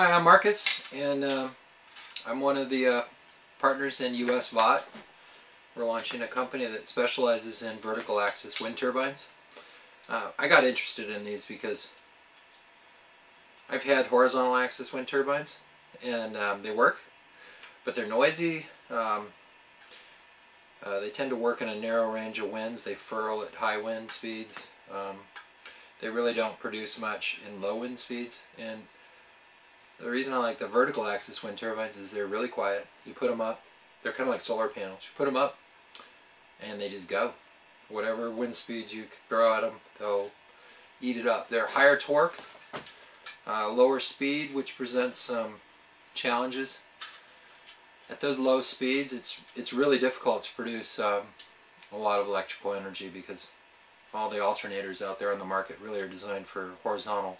Hi, I'm Marcus, and uh, I'm one of the uh, partners in US VAWT. We're launching a company that specializes in vertical axis wind turbines. Uh, I got interested in these because I've had horizontal axis wind turbines, and um, they work, but they're noisy. Um, uh, they tend to work in a narrow range of winds. They furl at high wind speeds. Um, they really don't produce much in low wind speeds. And the reason I like the vertical axis wind turbines is they're really quiet. You put them up, they're kind of like solar panels. You put them up, and they just go. Whatever wind speeds you throw at them, they'll eat it up. They're higher torque, uh, lower speed, which presents some challenges. At those low speeds, it's it's really difficult to produce um, a lot of electrical energy because all the alternators out there on the market really are designed for horizontal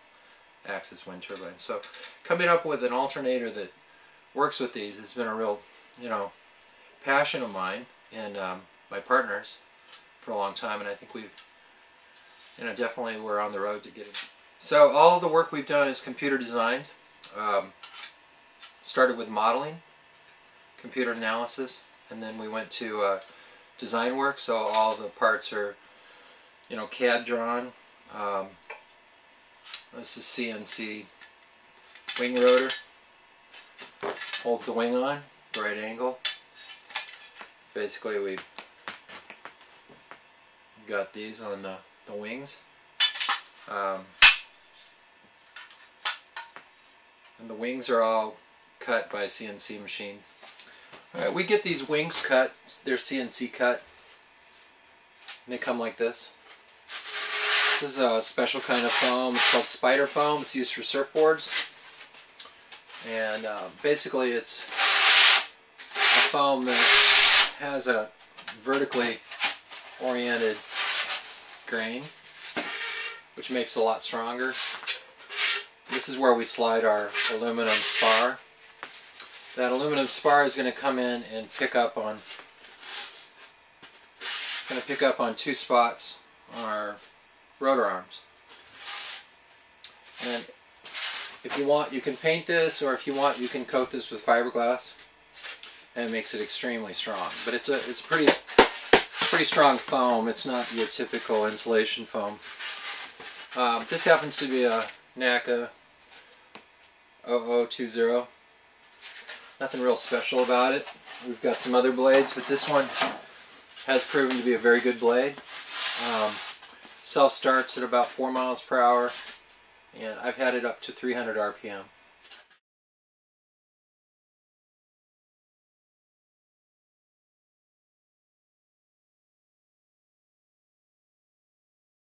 axis wind turbines. So coming up with an alternator that works with these has been a real, you know, passion of mine and um, my partners for a long time, and I think we've, you know, definitely we're on the road to getting. So all the work we've done is computer designed. Um, started with modeling, computer analysis, and then we went to uh, design work. So all the parts are, you know, CAD drawn. Um, this is CNC wing rotor. Holds the wing on, right angle. Basically, we've got these on the, the wings. Um, and the wings are all cut by CNC machines. Alright, we get these wings cut, they're CNC cut. And they come like this. This is a special kind of foam, it's called spider foam, it's used for surfboards. And uh, basically it's a foam that has a vertically oriented grain, which makes it a lot stronger. This is where we slide our aluminum spar. That aluminum spar is going to come in and pick up on going to pick up on two spots on our rotor arms. And if you want, you can paint this, or if you want, you can coat this with fiberglass, and it makes it extremely strong. But it's a it's pretty pretty strong foam. It's not your typical insulation foam. Um, this happens to be a NACA 0020. Nothing real special about it. We've got some other blades, but this one has proven to be a very good blade. Um, self starts at about 4 miles per hour, and I've had it up to 300 RPM.